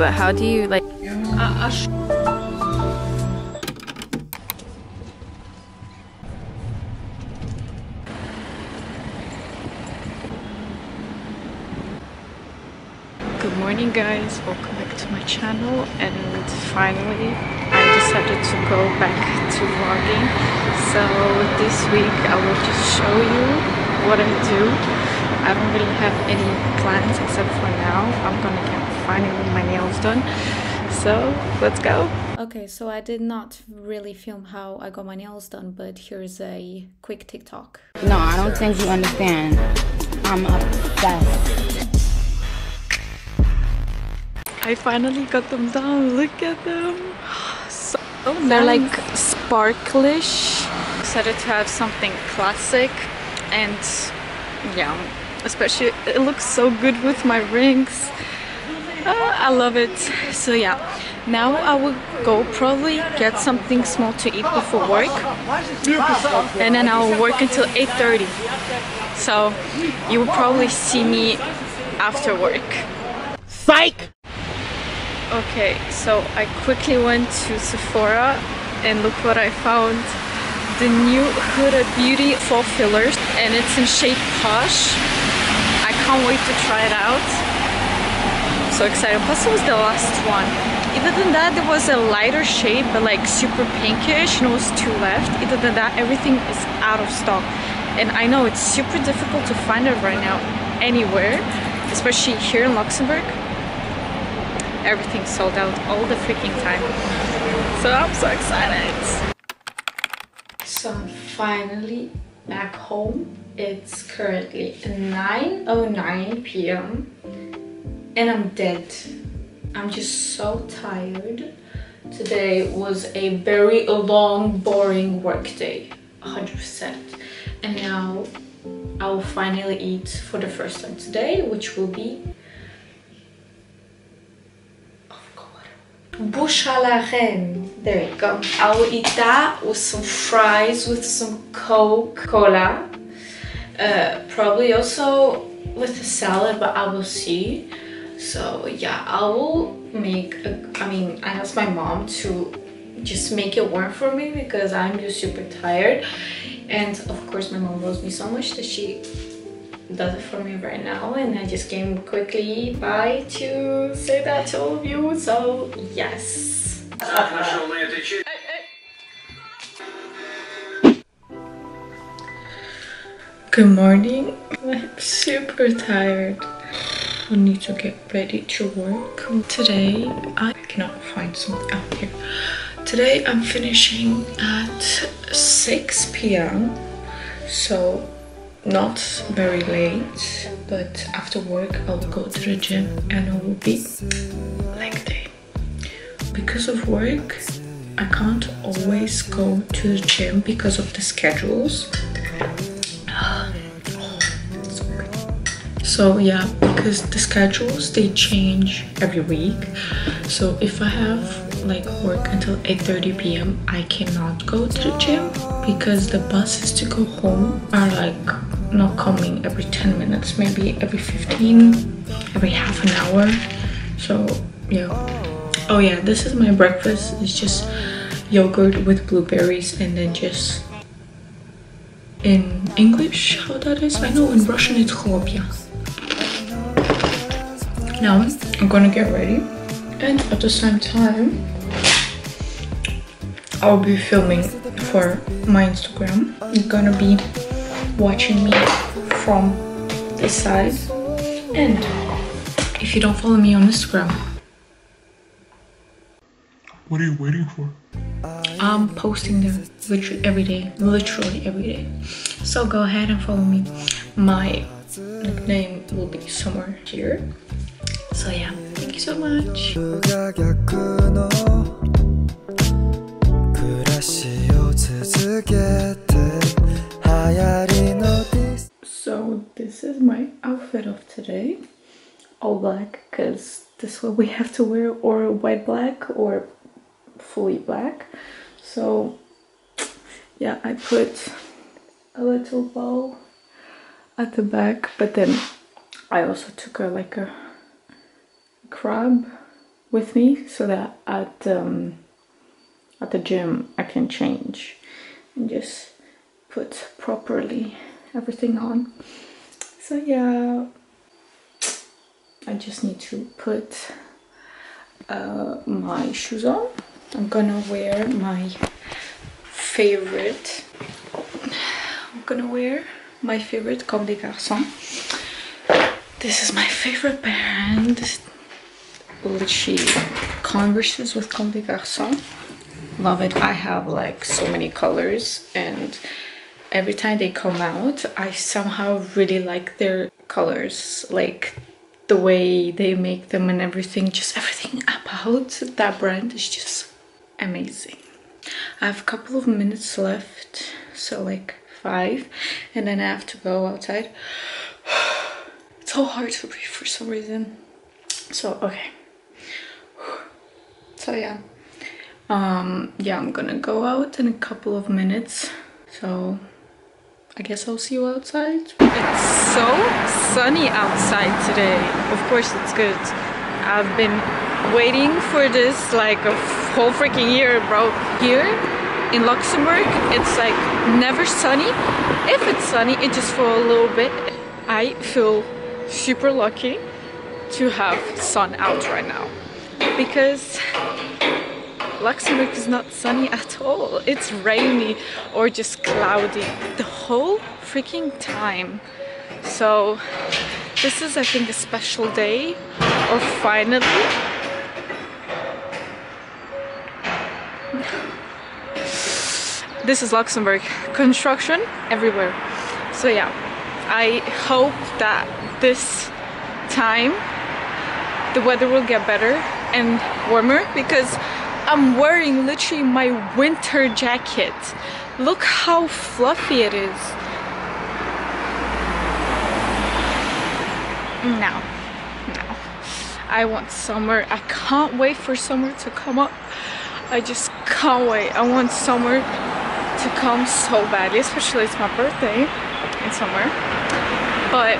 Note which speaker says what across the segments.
Speaker 1: but how do you like? Uh, uh, Good morning guys, welcome back to my channel. And finally I decided to go back to vlogging. So this week I will just show you what I do. I don't really have any plans except for now. I'm gonna get finally my nails done so let's go okay so I did not really film how I got my nails done but here's a quick TikTok
Speaker 2: No, I don't think you understand. I'm obsessed.
Speaker 1: I finally got them done. Look at them. So they're like sparklish. Decided to have something classic and yeah, especially it looks so good with my rings. Uh, I love it. So yeah, now I will go probably get something small to eat before work and then I'll work until 8.30. So you will probably see me after work.
Speaker 3: Psych!
Speaker 1: Okay, so I quickly went to Sephora and look what I found. The new Huda Beauty Faux Fillers and it's in shade Posh. I can't wait to try it out. So excited. Plus it was the last one. Other than that, there was a lighter shade but like super pinkish and it was two left. Other than that, everything is out of stock. And I know it's super difficult to find it right now anywhere, especially here in Luxembourg everything sold out all the freaking time. So I'm so excited. So I'm finally back home. It's currently 9.09 p.m. and I'm dead. I'm just so tired. Today was a very long, boring work day, 100%. And now I will finally eat for the first time today, which will be Bouchée à la reine. There you go. I will eat that with some fries, with some Coca-Cola. Uh, probably also with a salad, but I will see. So yeah, I will make, a, I mean, I asked my mom to just make it warm for me because I'm just super tired. And of course my mom loves me so much that she does it for me right now. And I just came quickly by to say that to all of you. So yes. Good morning. I'm super tired Need to get ready to work. Today I cannot find something out here. Today I'm finishing at 6 p.m so not very late but after work I'll go to the gym and it will be leg day. Because of work I can't always go to the gym because of the schedules. Oh, so yeah because the schedules they change every week. So if I have like work until 8:30 p.m. I cannot go to the gym because the buses to go home are like not coming every 10 minutes maybe every 15 every half an hour. So yeah. Oh yeah this is my breakfast. It's just yogurt with blueberries and then just in English how that is? I know in Russian it's chlopia now I'm gonna get ready. And at the same time I'll be filming for my Instagram. You're gonna be watching me from this side. And if you don't follow me on Instagram
Speaker 3: What are you waiting for?
Speaker 1: I'm posting them literally every day literally every day. So go ahead and follow me. My nickname will be somewhere here so yeah. Thank you so much. so this is my outfit of today. All black because this is what we have to wear or white black or fully black. So yeah i put a little bow at the back but then i also took a like a crab with me so that at um, at the gym I can change and just put properly everything on. So yeah, I just need to put uh, my shoes on. I'm gonna wear my favorite. I'm gonna wear my favorite Comme des Garçons. This is my favorite brand. Literally Converses with Comme des. Love it. I have like so many colors and every time they come out, I somehow really like their colors. Like the way they make them and everything. Just everything about that brand is just amazing. I have a couple of minutes left. So like five and then I have to go outside. It's so hard to breathe for some reason. So okay. So yeah. Um yeah, I'm gonna go out in a couple of minutes. So I guess I'll see you outside. It's so sunny outside today. Of course it's good. I've been waiting for this like a whole freaking year, bro. Here in Luxembourg, it's like never sunny. If it's sunny, it's just for a little bit. I feel super lucky to have sun out right now because Luxembourg is not sunny at all. It's rainy or just cloudy the whole freaking time. So this is I think a special day or finally this is Luxembourg. Construction everywhere. So yeah, I hope that this time the weather will get better and warmer because I'm wearing literally my winter jacket. Look how fluffy it is. No, no. I want summer. I can't wait for summer to come up. I just can't wait. I want summer to come so badly, especially it's my birthday in summer. But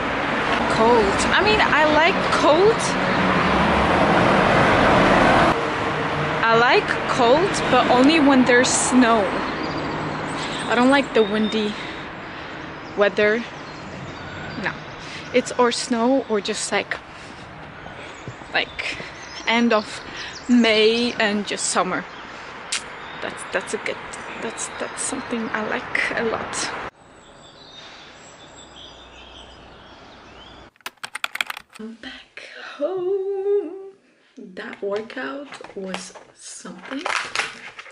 Speaker 1: cold. I mean, I like cold. I like cold, but only when there's snow. I don't like the windy weather. No. It's or snow or just like like end of May and just summer. That's that's a good that's that's something I like a lot. I'm back home. That workout was something.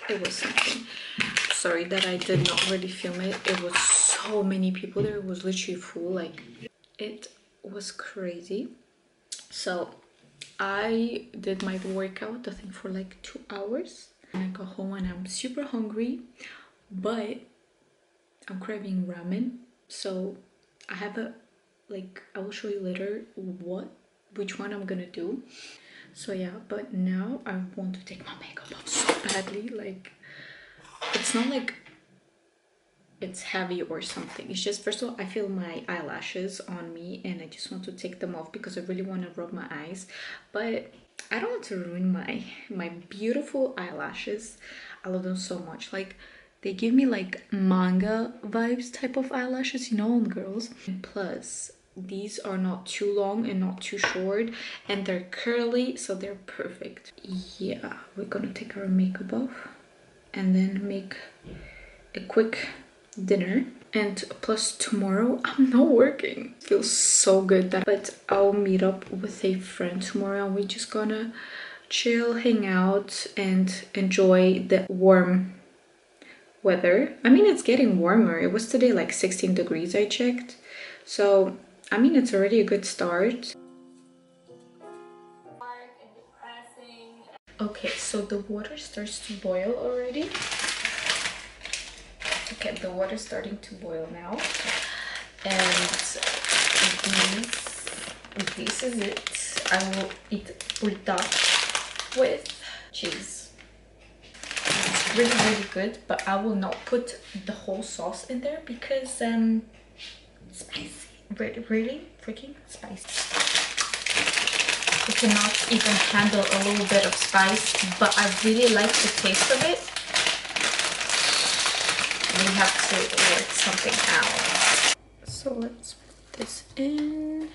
Speaker 1: It was something. Sorry that I did not really film it. It was so many people there. It was literally full. Like it was crazy. So I did my workout I think for like two hours and I go home and I'm super hungry but I'm craving ramen so I have a like I will show you later what which one I'm gonna do so yeah but now I want to take my makeup off so badly like it's not like it's heavy or something. It's just first of all I feel my eyelashes on me and I just want to take them off because I really want to rub my eyes. But I don't want to ruin my my beautiful eyelashes. I love them so much. Like they give me like manga vibes type of eyelashes you know on girls. And plus these are not too long and not too short and they're curly so they're perfect. Yeah we're gonna take our makeup off and then make a quick dinner. And plus tomorrow i'm not working. Feels so good that but i'll meet up with a friend tomorrow and we're just gonna chill hang out and enjoy the warm weather. I mean it's getting warmer. It was today like 16 degrees i checked. So i mean it's already a good start. Okay so the water starts to boil already. Okay the water is starting to boil now. And this this is it. I will eat Buldak with cheese. It's really really good but i will not put the whole sauce in there because um it's spicy really really freaking spicy it cannot even handle a little bit of spice, but I really like the taste of it. We have to work something out. So let's put this in.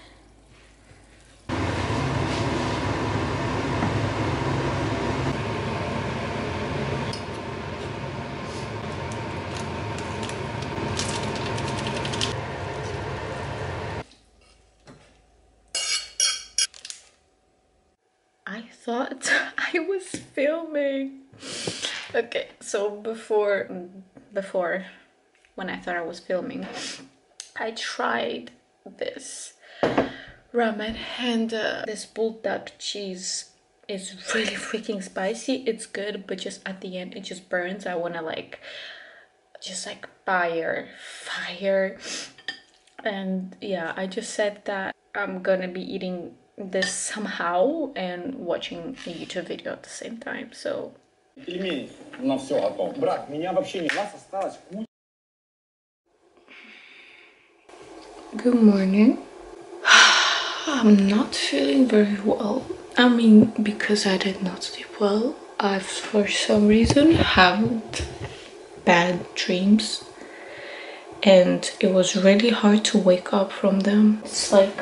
Speaker 1: I thought I was filming. Okay, so before before when I thought I was filming, I tried this ramen and uh, this Buldak cheese is really freaking spicy. It's good, but just at the end it just burns. I want to like just like fire, fire. And yeah, I just said that I'm gonna be eating this somehow and watching a YouTube video at the same time. So
Speaker 4: Пельмени, у нас все готово. Брат, меня вообще не... У нас осталось куча.
Speaker 1: Good morning. I'm not feeling very well. I mean, because I did not sleep well. I've, for some reason, had bad dreams. And it was really hard to wake up from them. It's like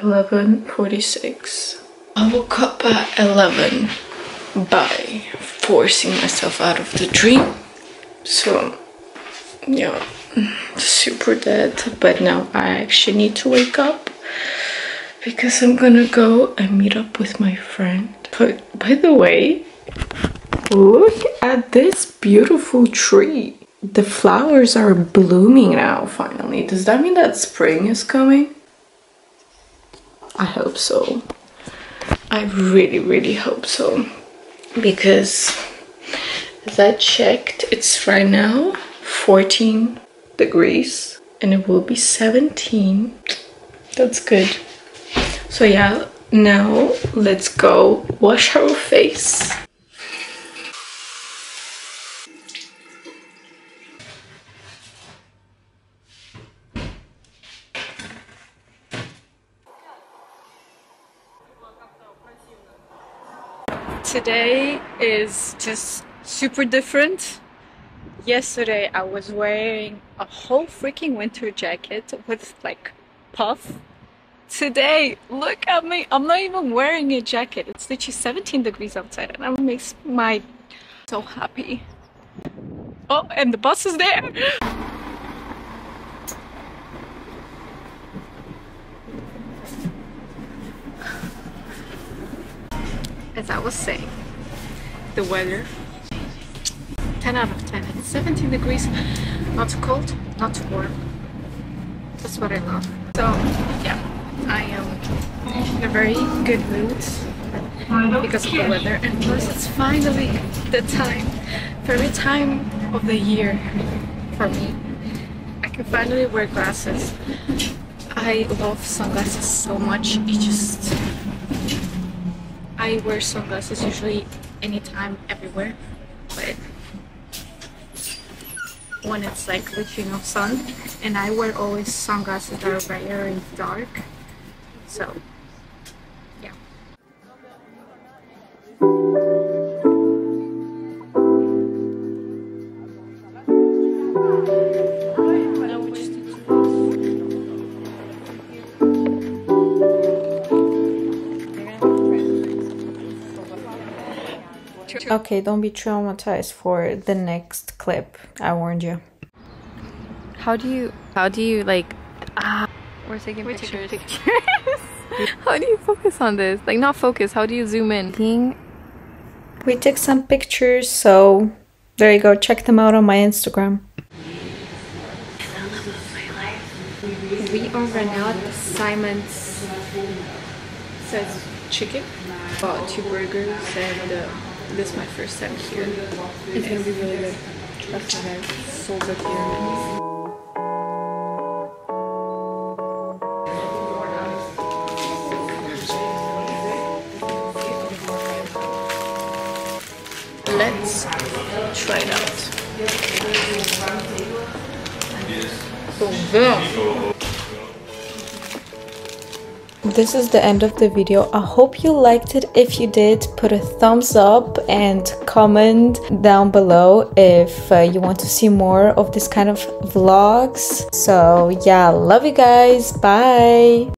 Speaker 1: 11.46. I woke up at 11 by forcing myself out of the dream. So, yeah, super dead. But now I actually need to wake up because I'm gonna go and meet up with my friend. But by the way, look at this beautiful tree. The flowers are blooming now, finally. Does that mean that spring is coming? I hope so. I really, really hope so. Because as I checked, it's right now 14 degrees and it will be 17. That's good. So yeah, now let's go wash our face. Today is just super different. Yesterday I was wearing a whole freaking winter jacket with like puff Today, look at me. I'm not even wearing a jacket. It's literally 17 degrees outside and that makes my so happy. Oh, and the bus is there. As I was saying, the weather 10 out of 10. It's 17 degrees, not too cold, not too warm. That's what I love. So, yeah. I am in a very good mood because of the weather and plus it's finally the time, favorite time of the year for me. I can finally wear glasses. I love sunglasses so much. It just I wear sunglasses usually anytime, everywhere, but when it's like literally of sun and I wear always sunglasses that are very dark so, Okay, don't be traumatized for the next clip. I warned you.
Speaker 2: How do you, how do you like, ah, we're taking
Speaker 1: We're
Speaker 2: pictures.
Speaker 1: taking pictures.
Speaker 2: How do you focus on this? Like not focus, how do you zoom in?
Speaker 1: We took some pictures, so there you go. Check them out on my Instagram. We are right now at the Simon's says chicken. Bought two burgers and uh, this is my first time here. It's gonna be really good. Trust me guys, so good here. Let's try it out. Oh, yeah. This is the end of the video. I hope you liked it. If you did, put a thumbs up and comment down below if uh, you want to see more of this kind of vlogs. So, yeah, love you guys. Bye.